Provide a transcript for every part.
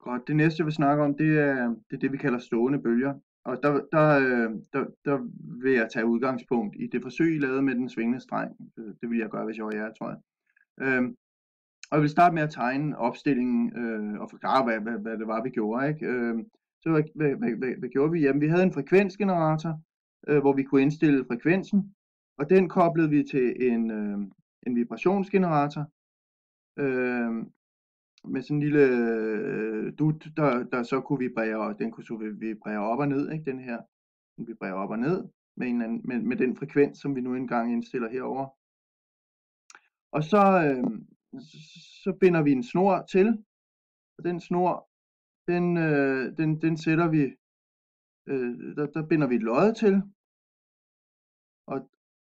Godt. Det næste, jeg vil snakke om, det er det, er det vi kalder stående bølger. Og der, der, øh, der, der vil jeg tage udgangspunkt i det forsøg, I lavede med den svingende streng. Øh, det vil jeg gøre, hvis jeg var jer, tror jeg. Øhm, og jeg vil starte med at tegne opstillingen øh, og forklare, hvad, hvad, hvad det var, vi gjorde. Ikke? Øhm, så hvad, hvad, hvad, hvad, hvad gjorde vi? Jamen, vi havde en frekvensgenerator, øh, hvor vi kunne indstille frekvensen, og den koblede vi til en, øh, en vibrationsgenerator, øh, med sådan en lille øh, dut, der, der så kunne vibrere, og den kunne så vibrere op og ned, ikke, den her. Den vibrerer op og ned med, en anden, med, med den frekvens, som vi nu engang indstiller herover. Og så, øh, så binder vi en snor til, og den snor, den, øh, den, den sætter vi, øh, der, der binder vi et lodde til, og,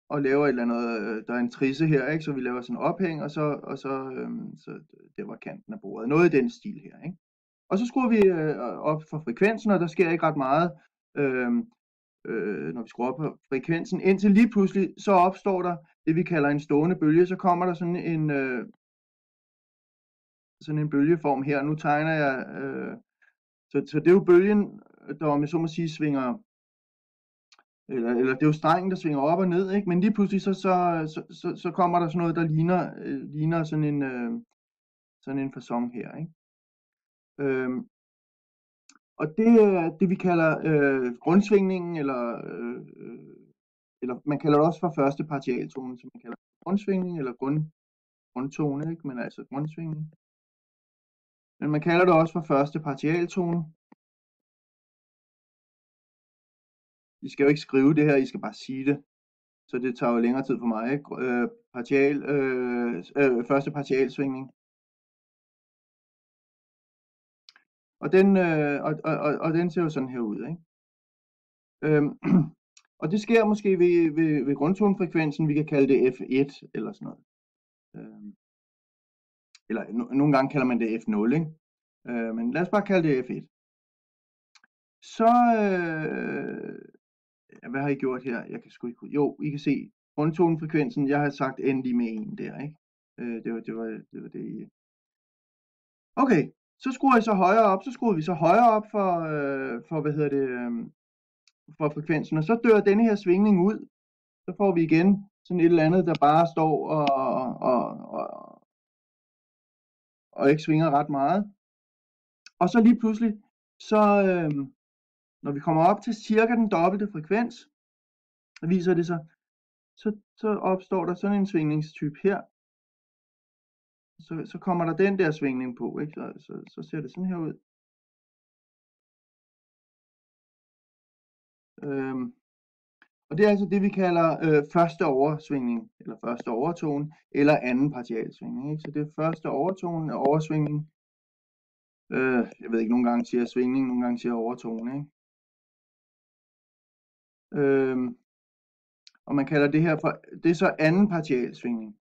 og laver et eller andet, øh, der er en trisse her, ikke? så vi laver sådan en ophæng, og så, og så, øhm, så der var kanten af bordet. Noget i den stil her. Ikke? Og så skruer vi øh, op for frekvensen, og der sker ikke ret meget, øh, øh, når vi skruer op for frekvensen, indtil lige pludselig, så opstår der det, vi kalder en stående bølge, så kommer der sådan en, øh, sådan en bølgeform her. Nu tegner jeg, øh, så, så det er jo bølgen, der om jeg så må sige svinger eller, eller det er jo strengen, der svinger op og ned, ikke? men lige pludselig så, så, så, så, så kommer der sådan noget, der ligner, øh, ligner sådan en, øh, sådan en fasong her. Ikke? Øhm, og det er det, vi kalder øh, grundsvingningen, eller, øh, eller man kalder det også for første partialtone, som man kalder grundsvingning, eller grund, grundtone, ikke? men altså grundsvingning. Men man kalder det også for første partialtone. I skal jo ikke skrive det her, I skal bare sige det. Så det tager jo længere tid for mig. Ikke? Øh, partial, øh, øh, første partialsvingning. Og den, øh, og, og, og, og den ser jo sådan her ud. Ikke? Øhm, og det sker måske ved, ved, ved grundtonefrekvensen, vi kan kalde det F1 eller sådan noget. Øhm, eller no, nogle gange kalder man det F0, ikke? Øh, men lad os bare kalde det F1. Så, øh, hvad har I gjort her? Jeg kan sgu ikke... Jo, I kan se grundtonefrekvensen. Jeg har sagt endelig med en der, ikke? Øh, det, var, det, var, det var det, I... Okay, så skruer jeg så højere op. Så skruer vi så højere op for, øh, for hvad hedder det, øh, for frekvensen. Og så dør denne her svingning ud. Så får vi igen sådan et eller andet, der bare står og, og, og, og ikke svinger ret meget. Og så lige pludselig, så, øh, når vi kommer op til cirka den dobbelte frekvens, viser det sig, så, så opstår der sådan en svingningstype her. Så, så kommer der den der svingning på, ikke? Så, så, så ser det sådan her ud. Øhm, og det er altså det, vi kalder øh, første oversvingning, eller første overtone, eller anden partialsvingning. Ikke? Så det er første overtone, oversvingning. Øh, jeg ved ikke, nogle gange siger jeg svingning, nogle gange siger jeg overtone. Ikke? Øhm, og man kalder det her for, det er så anden partialsvingning.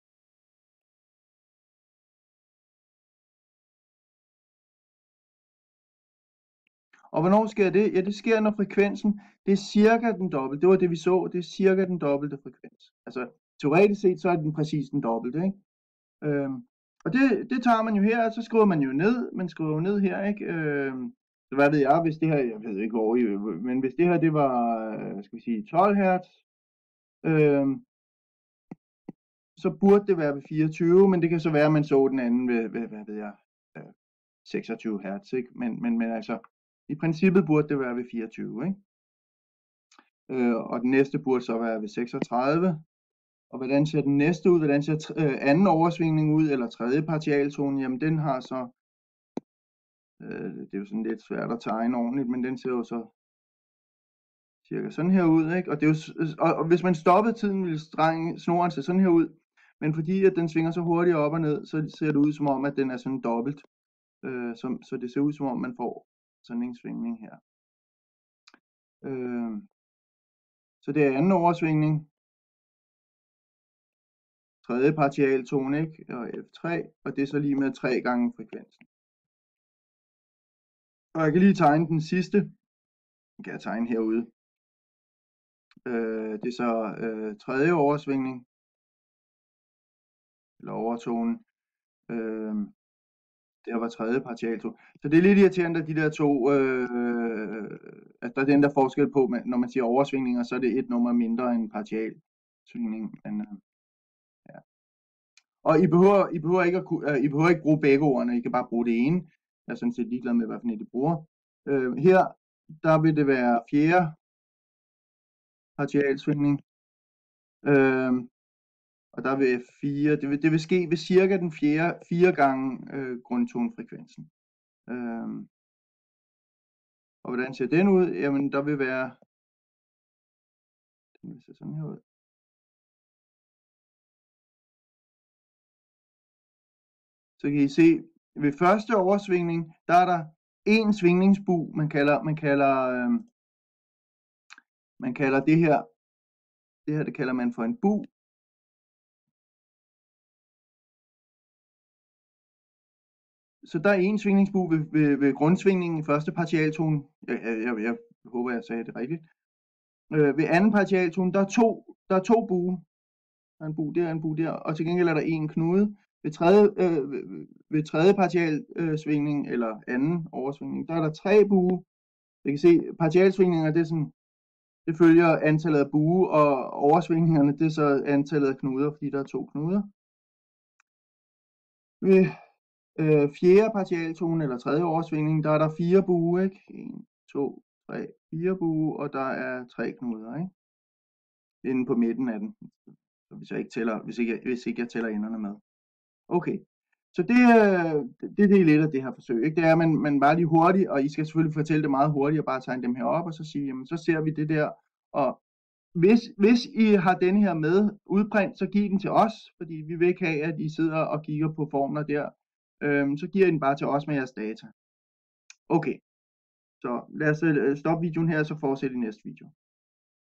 Og hvornår sker det? Ja, det sker, når frekvensen, det er cirka den dobbelte. Det var det, vi så. Det er cirka den dobbelte frekvens. Altså, teoretisk set, så er den præcis den dobbelte, ikke? Øhm, og det, det tager man jo her, så skriver man jo ned. Man skriver jo ned her, ikke? Øhm, hvad ved jeg, hvis det her, jeg ved ikke hvor, men hvis det her, det var, øh, skal vi sige, 12 Hz, øh, så burde det være ved 24, men det kan så være, at man så den anden ved, ved hvad ved jeg, øh, 26 Hz, ikke? Men, men, men altså, i princippet burde det være ved 24, ikke? Øh, og den næste burde så være ved 36. Og hvordan ser den næste ud? Hvordan ser øh, anden oversvingning ud, eller tredje partialtone? Jamen den har så Øh, det er jo sådan lidt svært at tegne ordentligt, men den ser jo så cirka sådan her ud, ikke? Og, det er jo, og, og hvis man stoppede tiden, ville streng, snoren se sådan her ud, men fordi at den svinger så hurtigt op og ned, så ser det ud som om, at den er sådan dobbelt. Øh, som, så det ser ud som om, man får sådan en svingning her. Øh, så det er anden oversvingning. Tredje partialtone, ikke? Og F3, og det er så lige med 3 gange frekvensen. Og jeg kan lige tegne den sidste. Den kan jeg tegne herude. Øh, det er så øh, tredje oversvingning. Eller overtonen. Øh, det her var tredje partialtone. Så det er lidt irriterende, at de der to, øh, at der er den der forskel på, når man siger oversvingninger, så er det et nummer mindre end partialsvingning. Men, øh, ja. Og I behøver, I behøver ikke at, uh, I behøver ikke bruge begge ordene, I kan bare bruge det ene. Jeg er sådan set ligeglad med, hvad for en I bruger. Øh, her, der vil det være fjerde partialsvingning. Øh, og der vil 4, det vil, det vil ske ved cirka den fjerde, fire gange øh, grundtonefrekvensen. Øh, og hvordan ser den ud? Jamen, der vil være, den vil se sådan her ud. Så kan I se, ved første oversvingning, der er der en svingningsbu, man kalder, man kalder, øh, man kalder det her, det her det kalder man for en bu, så der er en svingningsbu ved, ved, ved grundsvingningen i første partialtone. Jeg, jeg, jeg, jeg håber, jeg sagde det rigtigt. Øh, ved anden partialtone, der er to, der er to bue. Der er en bu der, en bu der, og til gengæld er der en knude. Ved tredje, øh, ved, tredje partialsvingning, øh, eller anden oversvingning, der er der tre bue. Vi kan se, partialsvingninger, det er sådan, det følger antallet af bue, og oversvingningerne, det er så antallet af knuder, fordi der er to knuder. Ved øh, fjerde partialtone eller tredje oversvingning, der er der fire bue, ikke? 1, 2, 3, 4 bue, og der er tre knuder, ikke? Inde på midten af den, hvis jeg ikke tæller, hvis ikke, hvis ikke jeg tæller enderne med. Okay, så øh, det, det, det er lidt af det her forsøg, ikke? Det er, at man, man bare lige hurtigt, og I skal selvfølgelig fortælle det meget hurtigt, og bare tegne dem her op, og så sige, jamen, så ser vi det der, og hvis, hvis I har den her med udprint, så giv den til os, fordi vi vil ikke have, at I sidder og kigger på formler der, øhm, så giver I den bare til os med jeres data. Okay, så lad os øh, stoppe videoen her, og så fortsætte i næste video.